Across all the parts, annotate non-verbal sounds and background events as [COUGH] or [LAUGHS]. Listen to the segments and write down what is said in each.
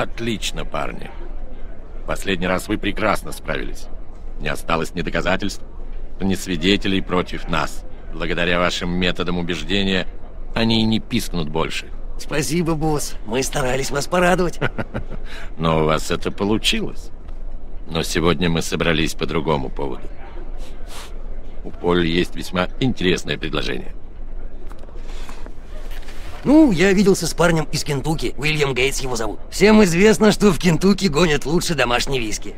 Отлично, парни. Последний раз вы прекрасно справились. Не осталось ни доказательств, ни свидетелей против нас. Благодаря вашим методам убеждения они и не пискнут больше. Спасибо, босс. Мы старались вас порадовать. [LAUGHS] Но у вас это получилось. Но сегодня мы собрались по другому поводу. У Поля есть весьма интересное предложение. Ну, я виделся с парнем из Кентукки. Уильям Гейтс его зовут. Всем известно, что в Кентукки гонят лучше домашний виски.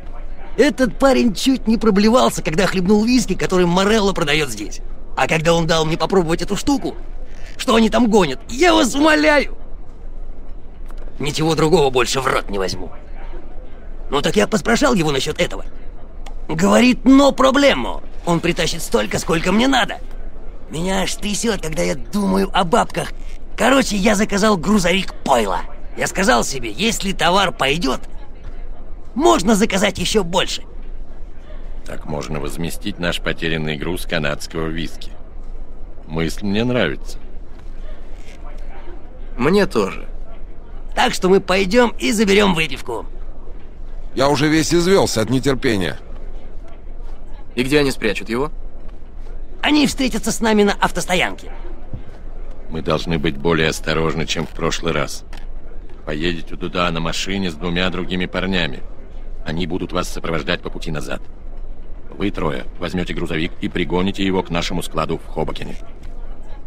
Этот парень чуть не проблевался, когда хлебнул виски, который Морелло продает здесь. А когда он дал мне попробовать эту штуку, что они там гонят, я вас умоляю! Ничего другого больше в рот не возьму. Ну так я поспрашал его насчет этого. Говорит, но проблему. Он притащит столько, сколько мне надо. Меня аж трясет, когда я думаю о бабках. Короче, я заказал грузовик пойла. Я сказал себе, если товар пойдет, можно заказать еще больше. Так можно возместить наш потерянный груз канадского виски. Мысль мне нравится. Мне тоже. Так что мы пойдем и заберем выпивку. Я уже весь извелся от нетерпения. И где они спрячут его? Они встретятся с нами на автостоянке. Мы должны быть более осторожны, чем в прошлый раз. Поедете туда на машине с двумя другими парнями. Они будут вас сопровождать по пути назад. Вы трое возьмете грузовик и пригоните его к нашему складу в Хобокине.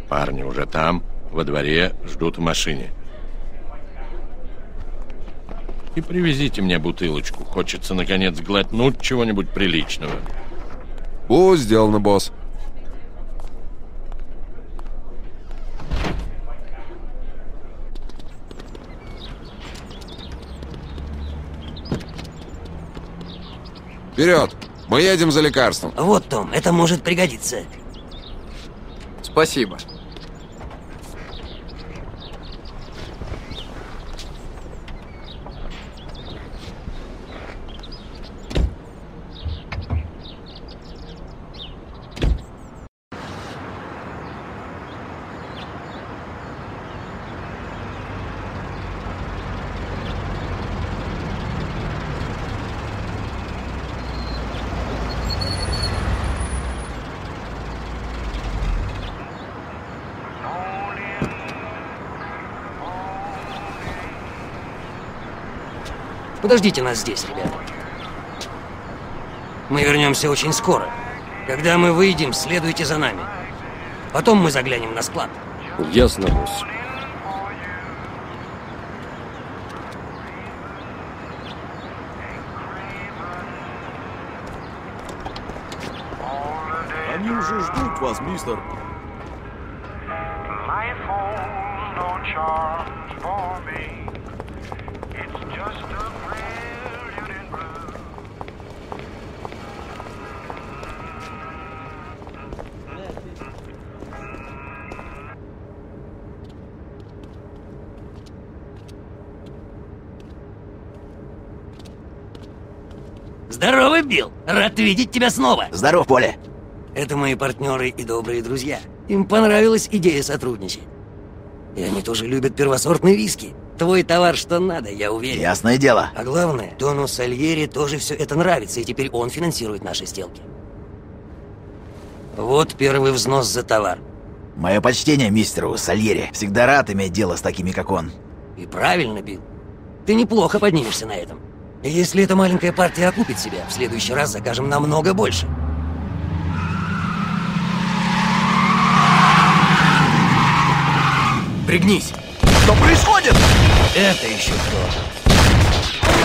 Парни уже там, во дворе, ждут в машине. И привезите мне бутылочку. Хочется, наконец, глотнуть чего-нибудь приличного. Будет сделано, босс. Вперед! Мы едем за лекарством. Вот, Том, это может пригодиться. Спасибо. Подождите нас здесь, ребята. Мы вернемся очень скоро. Когда мы выйдем, следуйте за нами. Потом мы заглянем на склад. Ясно, босс. Они уже ждут вас, мистер. Здорово, Билл! Рад видеть тебя снова! Здоров, Поля. Это мои партнеры и добрые друзья. Им понравилась идея сотрудничать. И они тоже любят первосортные виски. Твой товар что надо, я уверен. Ясное дело. А главное, Дону Сальери тоже все это нравится, и теперь он финансирует наши сделки. Вот первый взнос за товар. Мое почтение мистеру Сальери. Всегда рад иметь дело с такими, как он. И правильно, Билл. Ты неплохо поднимешься на этом. Если эта маленькая партия окупит себя, в следующий раз закажем намного больше. Пригнись. Что происходит? Это еще кто?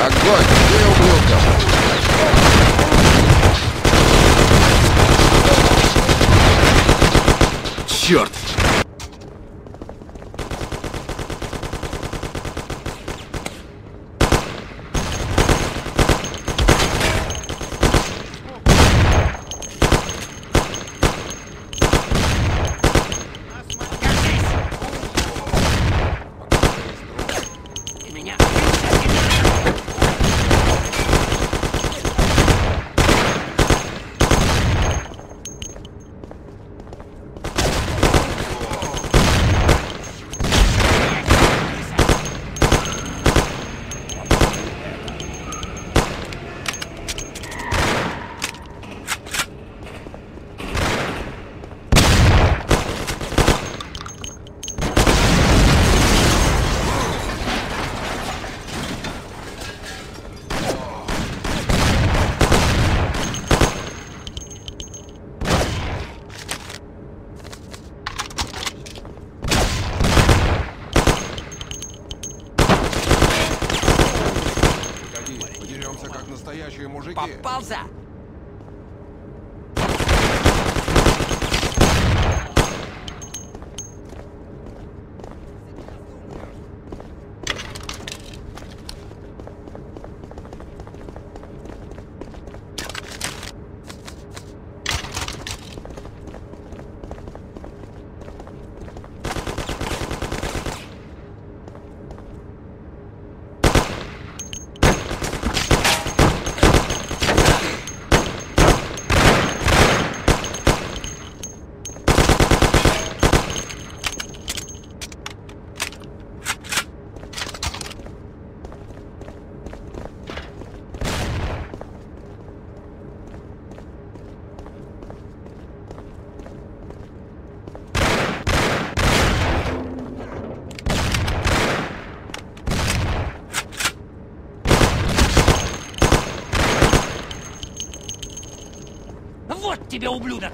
Огонь! Где ублюдков? Черт! настоящие мужики. Попался! Тебе, ублюдок!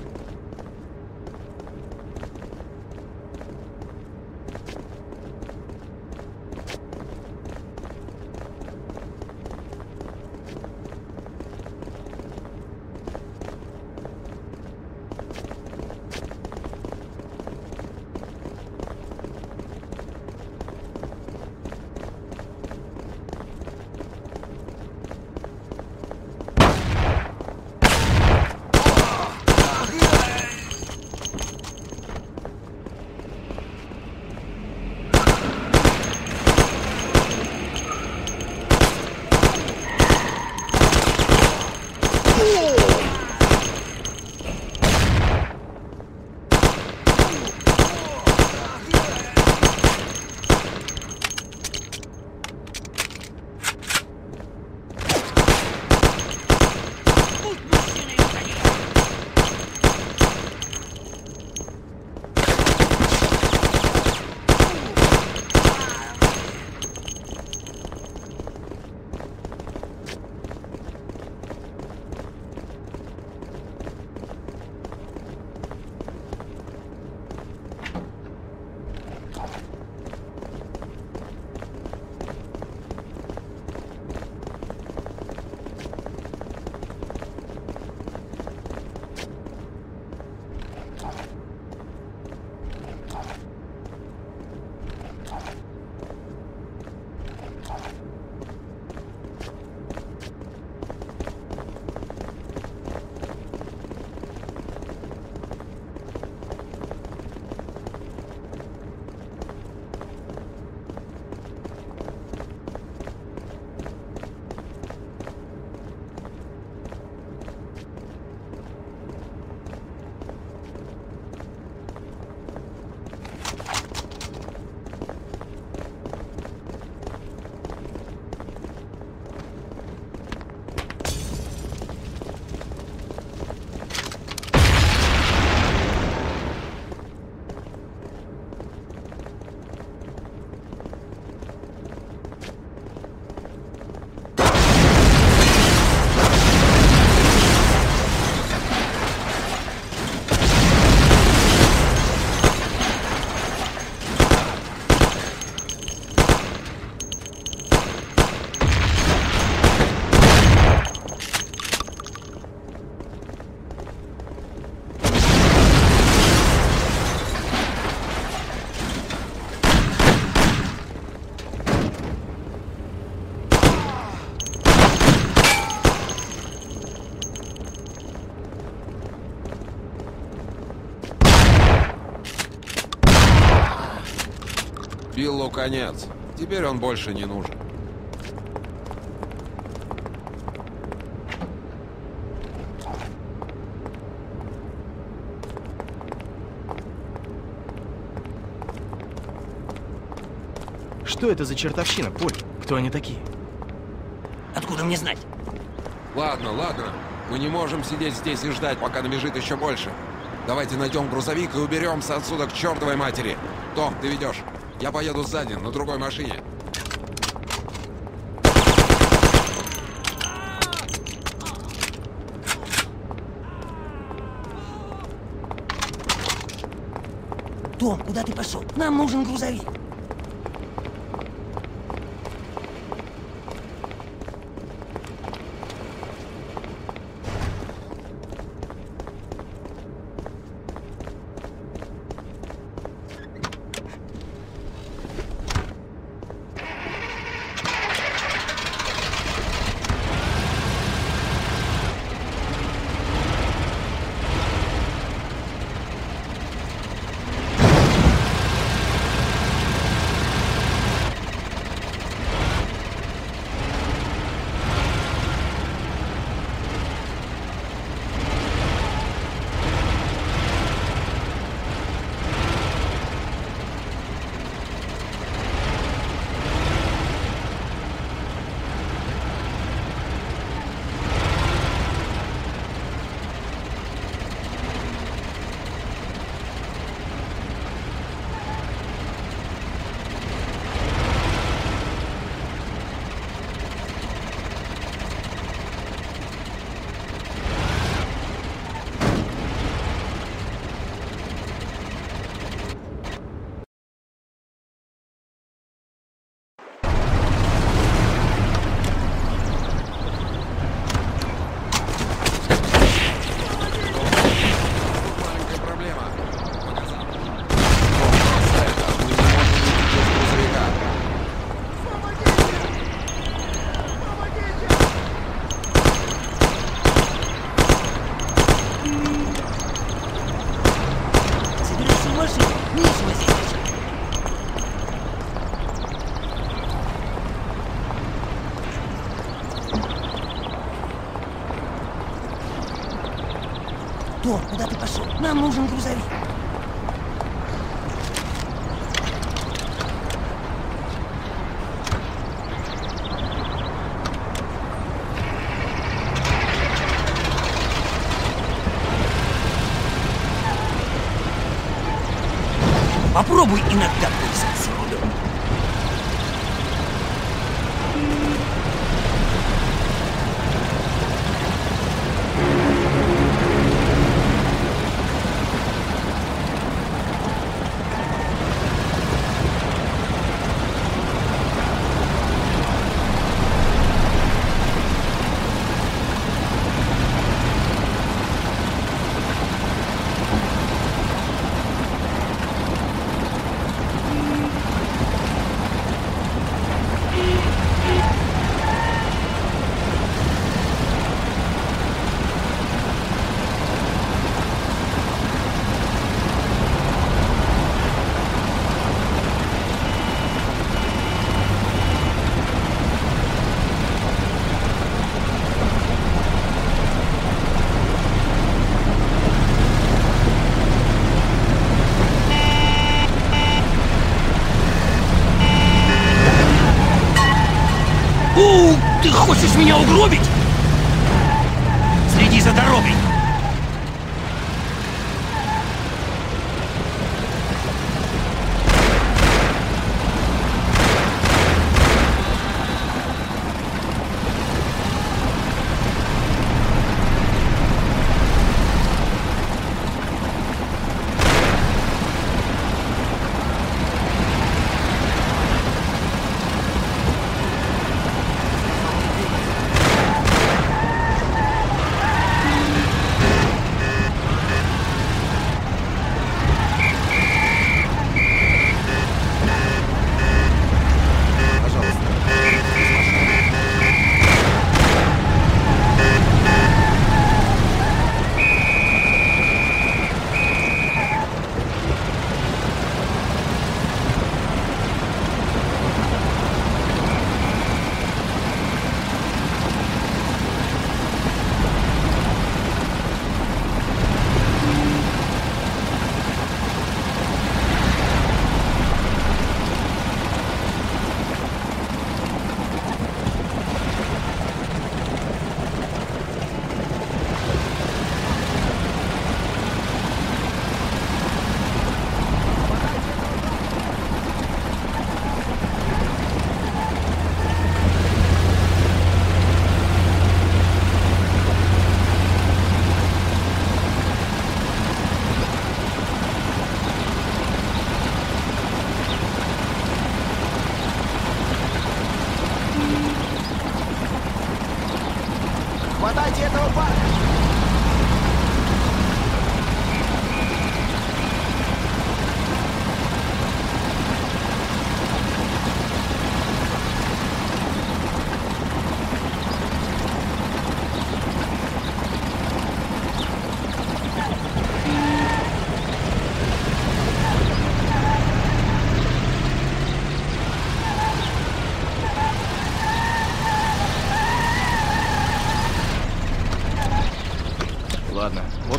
Конец. Теперь он больше не нужен. Что это за чертовщина, Поль? Кто они такие? Откуда мне знать? Ладно, ладно. Мы не можем сидеть здесь и ждать, пока набежит еще больше. Давайте найдем грузовик и уберемся отсюда к чертовой матери. Том, ты ведешь. Я поеду сзади, на другой машине. Том, куда ты пошел? Нам нужен грузовик. Куда ты пошел? Нам нужен грузовик. Попробуй иногда пользоваться рулем. У, ты хочешь меня угробить? Хватайте этого парня! Ладно, вот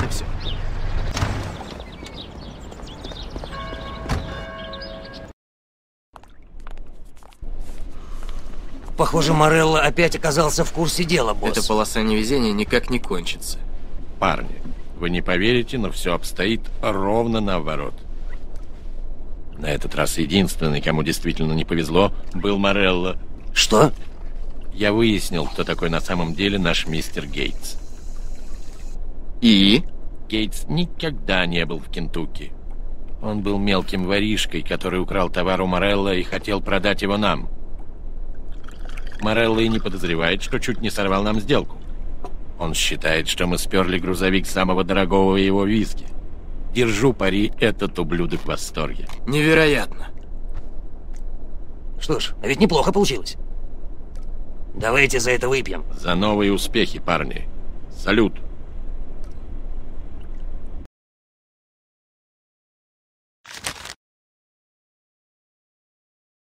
все. Похоже, Морелло опять оказался в курсе дела, босс. Эта полоса невезения никак не кончится. Парни, вы не поверите, но все обстоит ровно наоборот. На этот раз единственный, кому действительно не повезло, был Морелло. Что? Я выяснил, кто такой на самом деле наш мистер Гейтс. И? Гейтс никогда не был в Кентукки. Он был мелким воришкой, который украл товар у Морелла и хотел продать его нам. Морелло и не подозревает, что чуть не сорвал нам сделку. Он считает, что мы сперли грузовик самого дорогого его виски. Держу пари, этот ублюдок в восторге. Невероятно. Что ж, а ведь неплохо получилось. Давайте за это выпьем. За новые успехи, парни. Салют.